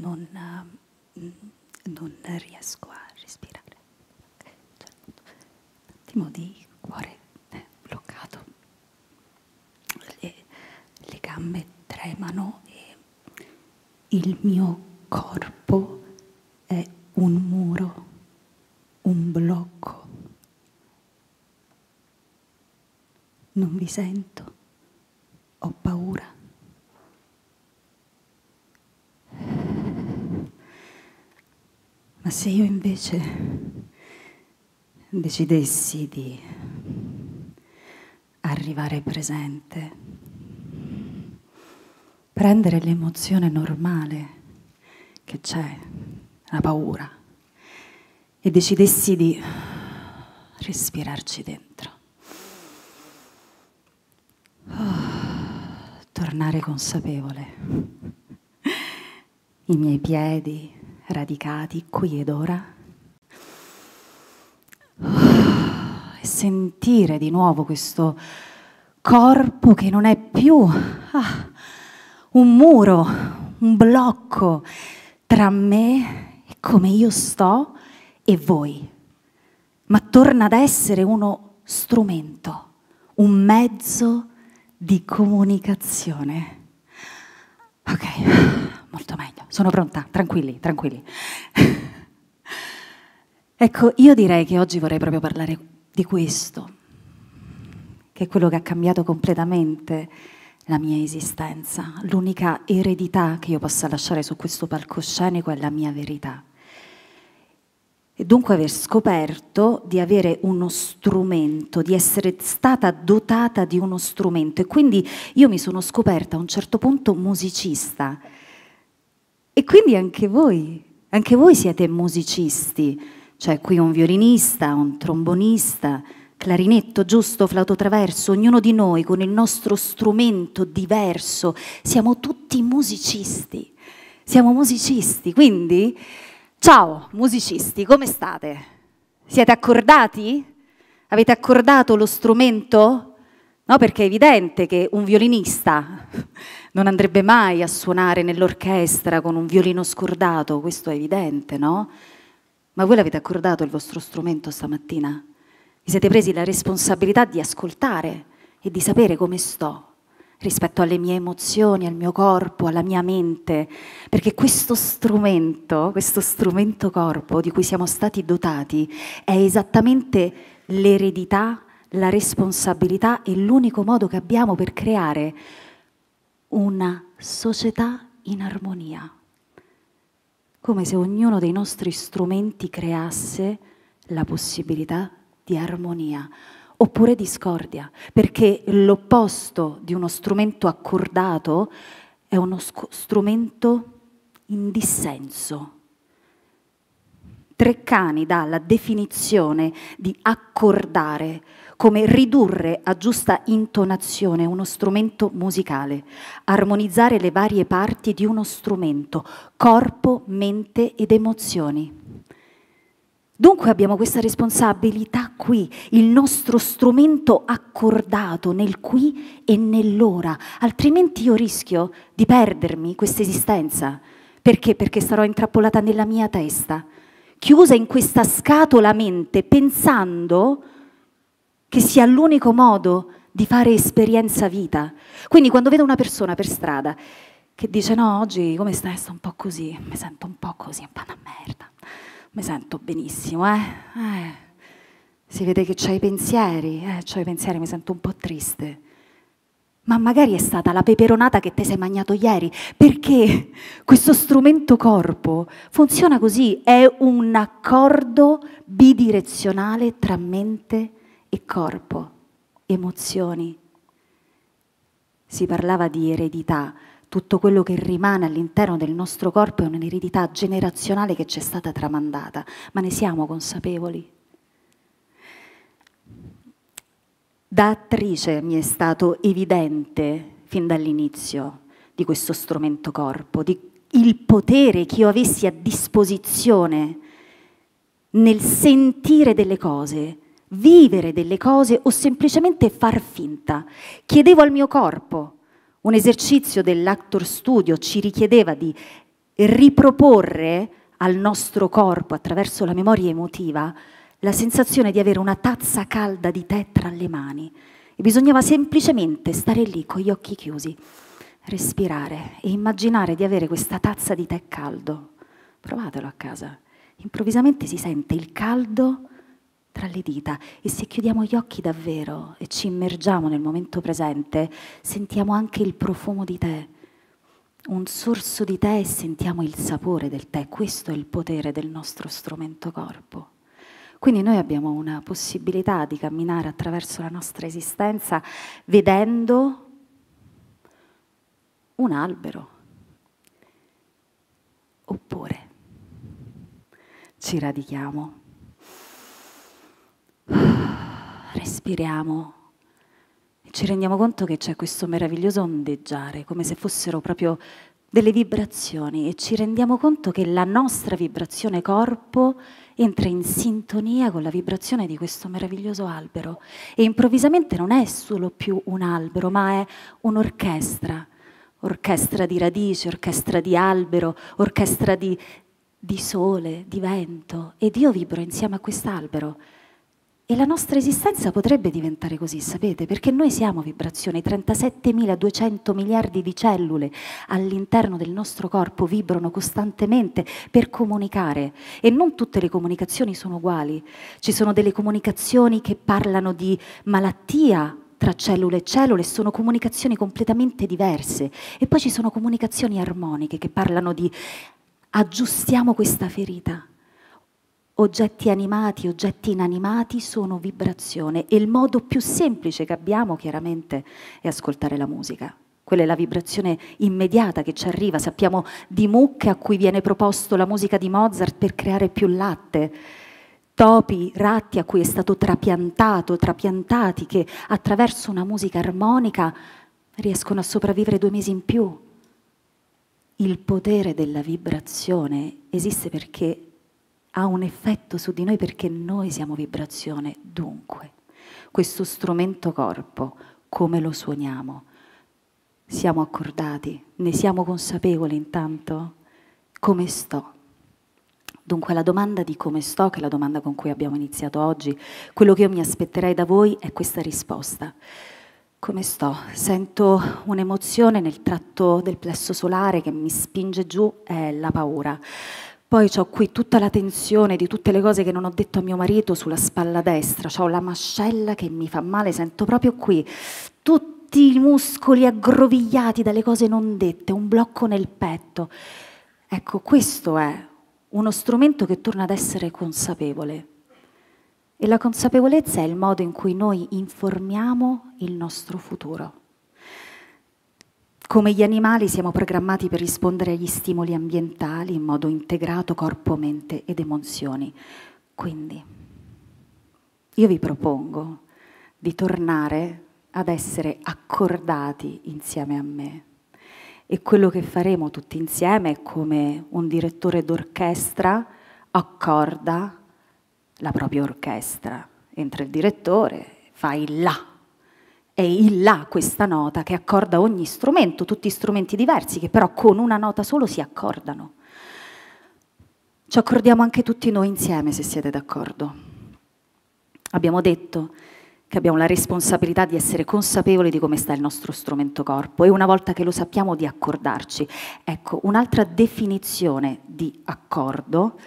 non, uh, non riesco a respirare. Cioè, un attimo di cuore eh, bloccato, le, le gambe tremano e il mio corpo è un muro, un blocco. Non vi sento, ho paura. Se io invece decidessi di arrivare presente, prendere l'emozione normale che c'è, la paura, e decidessi di respirarci dentro, oh, tornare consapevole, i miei piedi, radicati qui ed ora. E sentire di nuovo questo corpo che non è più ah, un muro, un blocco tra me e come io sto e voi, ma torna ad essere uno strumento, un mezzo di comunicazione. Ok molto meglio, sono pronta, tranquilli, tranquilli. ecco, io direi che oggi vorrei proprio parlare di questo, che è quello che ha cambiato completamente la mia esistenza. L'unica eredità che io possa lasciare su questo palcoscenico è la mia verità. E dunque aver scoperto di avere uno strumento, di essere stata dotata di uno strumento. E quindi io mi sono scoperta a un certo punto musicista e quindi anche voi, anche voi siete musicisti, cioè qui un violinista, un trombonista, clarinetto, giusto, flauto traverso, ognuno di noi con il nostro strumento diverso, siamo tutti musicisti, siamo musicisti, quindi ciao musicisti, come state? Siete accordati? Avete accordato lo strumento? No, perché è evidente che un violinista non andrebbe mai a suonare nell'orchestra con un violino scordato, questo è evidente, no? Ma voi l'avete accordato il vostro strumento stamattina? Vi siete presi la responsabilità di ascoltare e di sapere come sto rispetto alle mie emozioni, al mio corpo, alla mia mente, perché questo strumento, questo strumento corpo di cui siamo stati dotati è esattamente l'eredità, la responsabilità e l'unico modo che abbiamo per creare una società in armonia, come se ognuno dei nostri strumenti creasse la possibilità di armonia oppure discordia, perché l'opposto di uno strumento accordato è uno strumento in dissenso. Treccani dà la definizione di accordare, come ridurre a giusta intonazione uno strumento musicale, armonizzare le varie parti di uno strumento, corpo, mente ed emozioni. Dunque abbiamo questa responsabilità qui, il nostro strumento accordato nel qui e nell'ora, altrimenti io rischio di perdermi questa esistenza. Perché? Perché sarò intrappolata nella mia testa, chiusa in questa scatola mente, pensando che sia l'unico modo di fare esperienza vita. Quindi quando vedo una persona per strada che dice no, oggi come stai? Sto un po' così, mi sento un po' così, un po' una merda, mi sento benissimo, eh? eh. Si vede che c'hai i pensieri, eh, c'ho i pensieri, mi sento un po' triste. Ma magari è stata la peperonata che ti sei mangiato ieri, perché questo strumento corpo funziona così, è un accordo bidirezionale tra mente e e corpo, emozioni. Si parlava di eredità, tutto quello che rimane all'interno del nostro corpo è un'eredità generazionale che ci è stata tramandata, ma ne siamo consapevoli? Da attrice mi è stato evidente fin dall'inizio di questo strumento corpo, di il potere che io avessi a disposizione nel sentire delle cose, vivere delle cose o semplicemente far finta. Chiedevo al mio corpo, un esercizio dell'actor studio ci richiedeva di riproporre al nostro corpo attraverso la memoria emotiva la sensazione di avere una tazza calda di tè tra le mani. E bisognava semplicemente stare lì con gli occhi chiusi, respirare e immaginare di avere questa tazza di tè caldo. Provatelo a casa. Improvvisamente si sente il caldo tra le dita e se chiudiamo gli occhi davvero e ci immergiamo nel momento presente, sentiamo anche il profumo di tè un sorso di tè e sentiamo il sapore del tè. Questo è il potere del nostro strumento corpo. Quindi noi abbiamo una possibilità di camminare attraverso la nostra esistenza vedendo un albero. Oppure ci radichiamo, respiriamo. Ci rendiamo conto che c'è questo meraviglioso ondeggiare, come se fossero proprio delle vibrazioni e ci rendiamo conto che la nostra vibrazione corpo entra in sintonia con la vibrazione di questo meraviglioso albero. E improvvisamente non è solo più un albero, ma è un'orchestra, orchestra di radici, orchestra di albero, orchestra di, di sole, di vento. Ed io vibro insieme a quest'albero e la nostra esistenza potrebbe diventare così, sapete? Perché noi siamo vibrazioni, 37.200 miliardi di cellule all'interno del nostro corpo vibrano costantemente per comunicare e non tutte le comunicazioni sono uguali. Ci sono delle comunicazioni che parlano di malattia tra cellule e cellule, sono comunicazioni completamente diverse e poi ci sono comunicazioni armoniche che parlano di aggiustiamo questa ferita oggetti animati, oggetti inanimati sono vibrazione e il modo più semplice che abbiamo chiaramente è ascoltare la musica. Quella è la vibrazione immediata che ci arriva. Sappiamo di mucche a cui viene proposto la musica di Mozart per creare più latte, topi, ratti a cui è stato trapiantato, trapiantati che attraverso una musica armonica riescono a sopravvivere due mesi in più. Il potere della vibrazione esiste perché ha un effetto su di noi perché noi siamo vibrazione. Dunque, questo strumento corpo, come lo suoniamo? Siamo accordati? Ne siamo consapevoli intanto? Come sto? Dunque la domanda di come sto, che è la domanda con cui abbiamo iniziato oggi, quello che io mi aspetterei da voi è questa risposta. Come sto? Sento un'emozione nel tratto del plesso solare che mi spinge giù, è la paura. Poi ho qui tutta la tensione di tutte le cose che non ho detto a mio marito sulla spalla destra, ho la mascella che mi fa male, sento proprio qui tutti i muscoli aggrovigliati dalle cose non dette, un blocco nel petto. Ecco, questo è uno strumento che torna ad essere consapevole. E la consapevolezza è il modo in cui noi informiamo il nostro futuro. Come gli animali siamo programmati per rispondere agli stimoli ambientali in modo integrato corpo, mente ed emozioni. Quindi io vi propongo di tornare ad essere accordati insieme a me. E quello che faremo tutti insieme è come un direttore d'orchestra accorda la propria orchestra. Entra il direttore, fa il là è il La questa nota che accorda ogni strumento, tutti strumenti diversi che però con una nota solo si accordano. Ci accordiamo anche tutti noi insieme se siete d'accordo. Abbiamo detto che abbiamo la responsabilità di essere consapevoli di come sta il nostro strumento corpo e una volta che lo sappiamo di accordarci. Ecco, un'altra definizione di accordo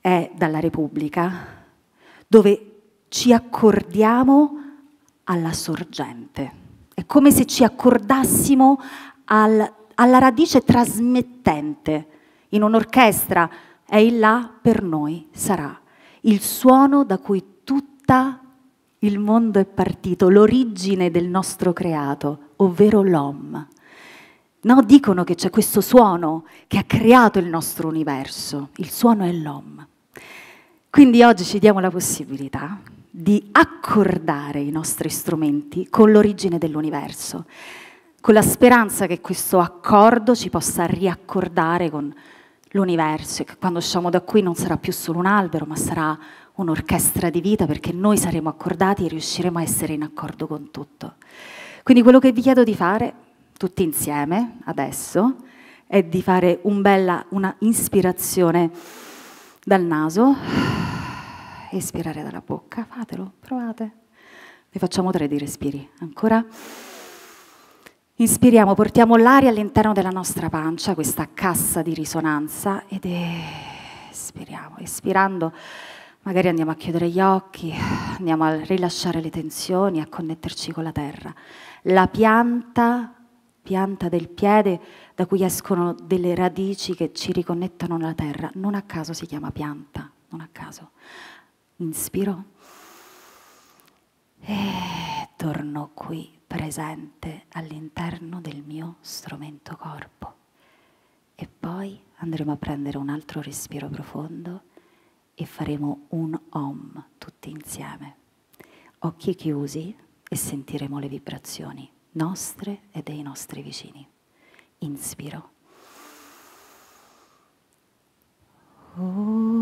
è dalla Repubblica, dove ci accordiamo alla sorgente. È come se ci accordassimo al, alla radice trasmettente. In un'orchestra è il là per noi sarà il suono da cui tutto il mondo è partito, l'origine del nostro creato, ovvero l'Om. No, dicono che c'è questo suono che ha creato il nostro universo, il suono è l'Om. Quindi oggi ci diamo la possibilità di accordare i nostri strumenti con l'origine dell'universo, con la speranza che questo accordo ci possa riaccordare con l'universo e che quando usciamo da qui non sarà più solo un albero, ma sarà un'orchestra di vita perché noi saremo accordati e riusciremo a essere in accordo con tutto. Quindi quello che vi chiedo di fare tutti insieme adesso è di fare un bella, una ispirazione dal naso, espirare dalla bocca, fatelo, provate. Ne facciamo tre di respiri, ancora. Inspiriamo, portiamo l'aria all'interno della nostra pancia, questa cassa di risonanza, ed espiriamo. Espirando, magari andiamo a chiudere gli occhi, andiamo a rilasciare le tensioni, a connetterci con la terra. La pianta pianta del piede da cui escono delle radici che ci riconnettono alla terra. Non a caso si chiama pianta, non a caso. Inspiro e torno qui presente all'interno del mio strumento corpo. E poi andremo a prendere un altro respiro profondo e faremo un om tutti insieme. Occhi chiusi e sentiremo le vibrazioni nostre e dei nostri vicini. Inspiro. Ancora,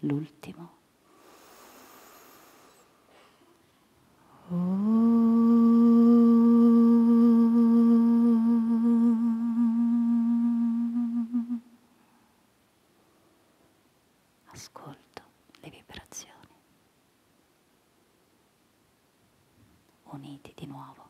L'ultimo. Ascolto. di nuovo.